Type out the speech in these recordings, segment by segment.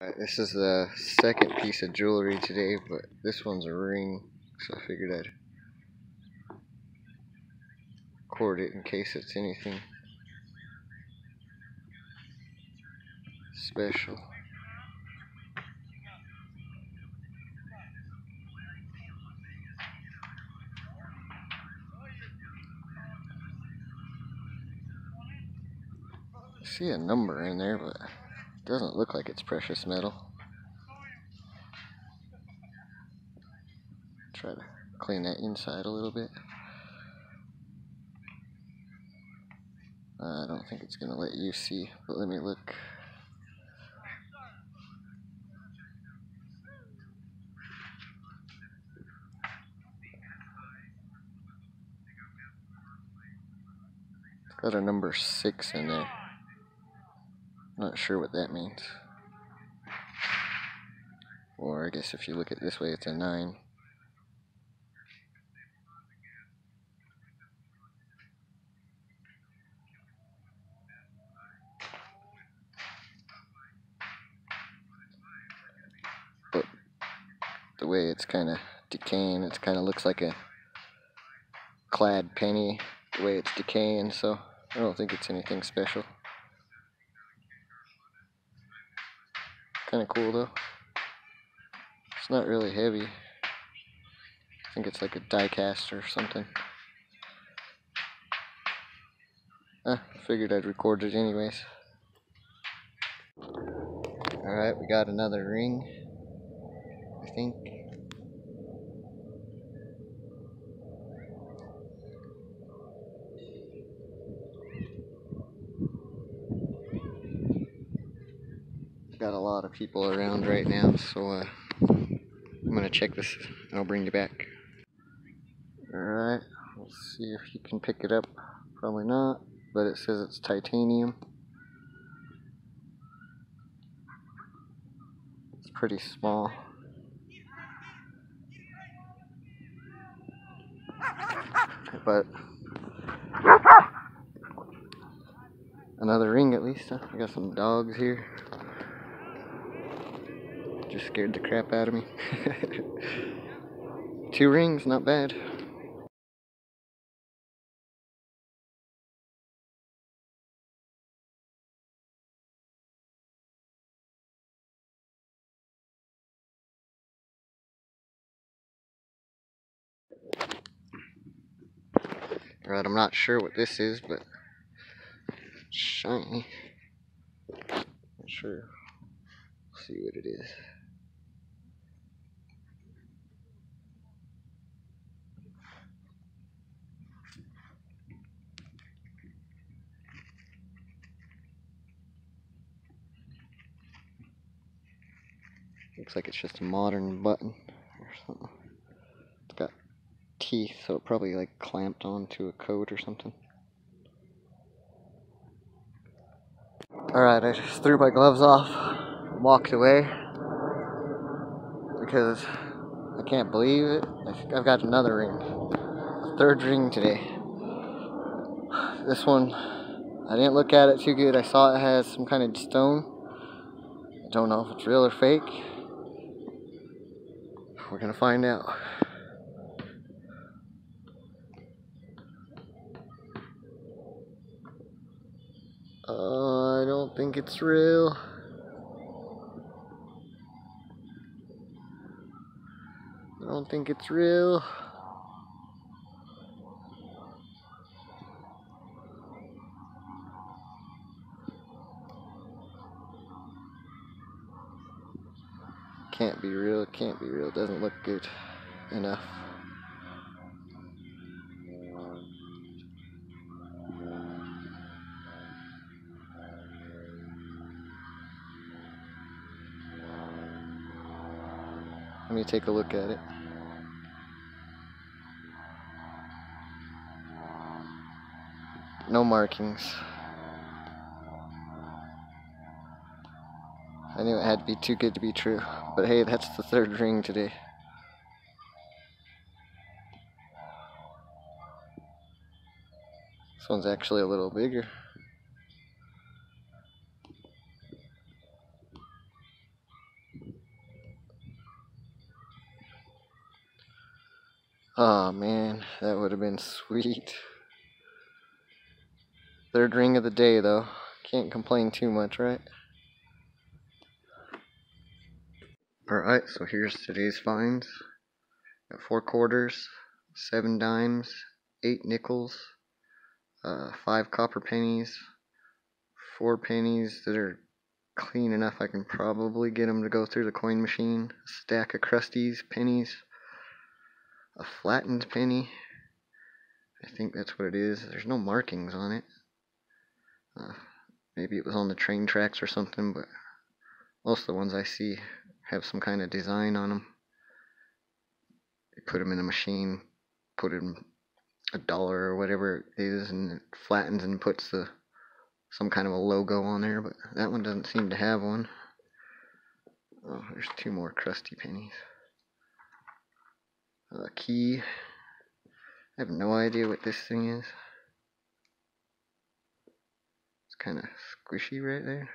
Alright, this is the second piece of jewelry today, but this one's a ring, so I figured I'd record it in case it's anything special. See a number in there, but doesn't look like it's precious metal. Try to clean that inside a little bit. I don't think it's going to let you see, but let me look. It's got a number 6 in there. Not sure what that means. Or I guess if you look at this way, it's a 9. But the way it's kind of decaying, it kind of looks like a clad penny, the way it's decaying, so I don't think it's anything special. Kind of cool though. It's not really heavy. I think it's like a die cast or something. Eh, figured I'd record it anyways. Alright, we got another ring. I think. Got a lot of people around right now, so uh, I'm gonna check this I'll bring you back. Alright, we'll see if you can pick it up. Probably not, but it says it's titanium. It's pretty small. But another ring at least. I got some dogs here. Just scared the crap out of me. Two rings, not bad. Alright, I'm not sure what this is, but shiny. Not sure. Let's see what it is. Looks like it's just a modern button or something. It's got teeth, so it probably like clamped onto a coat or something. Alright, I just threw my gloves off, walked away because I can't believe it. I've got another ring. A third ring today. This one, I didn't look at it too good. I saw it has some kind of stone. I don't know if it's real or fake. We're gonna find out. Uh, I don't think it's real. I don't think it's real. Can't be real, can't be real, doesn't look good enough. Let me take a look at it. No markings. I knew it had to be too good to be true. But hey, that's the third ring today. This one's actually a little bigger. Oh man, that would have been sweet. Third ring of the day though. Can't complain too much, right? Alright, so here's today's finds. Got four quarters, seven dimes, eight nickels, uh, five copper pennies, four pennies that are clean enough I can probably get them to go through the coin machine, a stack of crusties, pennies, a flattened penny. I think that's what it is. There's no markings on it. Uh, maybe it was on the train tracks or something, but most of the ones I see have some kind of design on them. You put them in a machine, put in a dollar or whatever it is, and it flattens and puts the some kind of a logo on there, but that one doesn't seem to have one. Oh, there's two more crusty pennies. A key. I have no idea what this thing is. It's kind of squishy right there.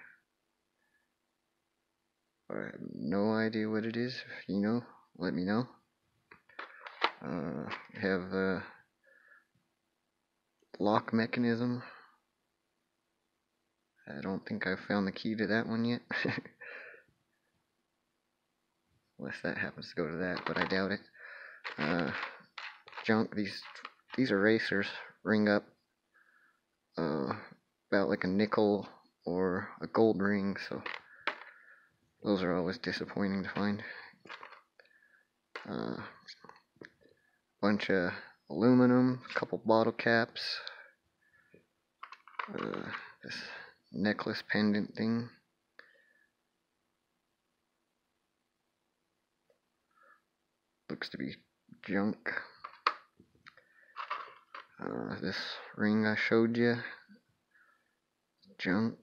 I have no idea what it is. If you know, let me know. Uh, have a lock mechanism. I don't think I've found the key to that one yet. Unless that happens to go to that, but I doubt it. Uh, junk, these these erasers ring up uh, about like a nickel or a gold ring, so those are always disappointing to find. Uh, bunch of aluminum, a couple bottle caps, uh, this necklace pendant thing. Looks to be junk. Uh, this ring I showed you, junk.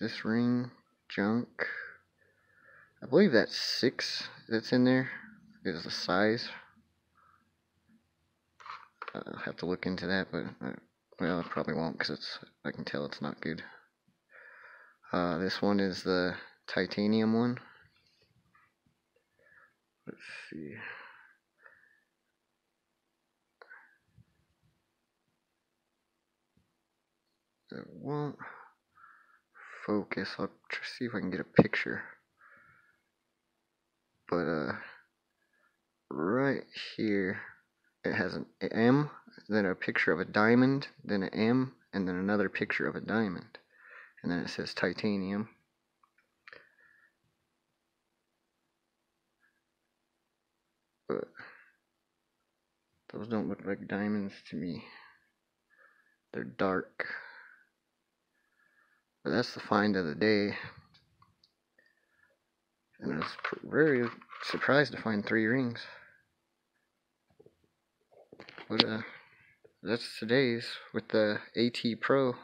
This ring, junk. I believe that's six that's in there is the size I'll have to look into that, but I, well, I probably won't because it's I can tell it's not good. Uh, this one is the titanium one. Let's see. It won't focus. I'll see if I can get a picture. But uh, right here it has an M, then a picture of a diamond, then an M, and then another picture of a diamond. And then it says titanium. But those don't look like diamonds to me. They're dark. But that's the find of the day. And I was very surprised to find three rings. But uh, that's today's with the AT Pro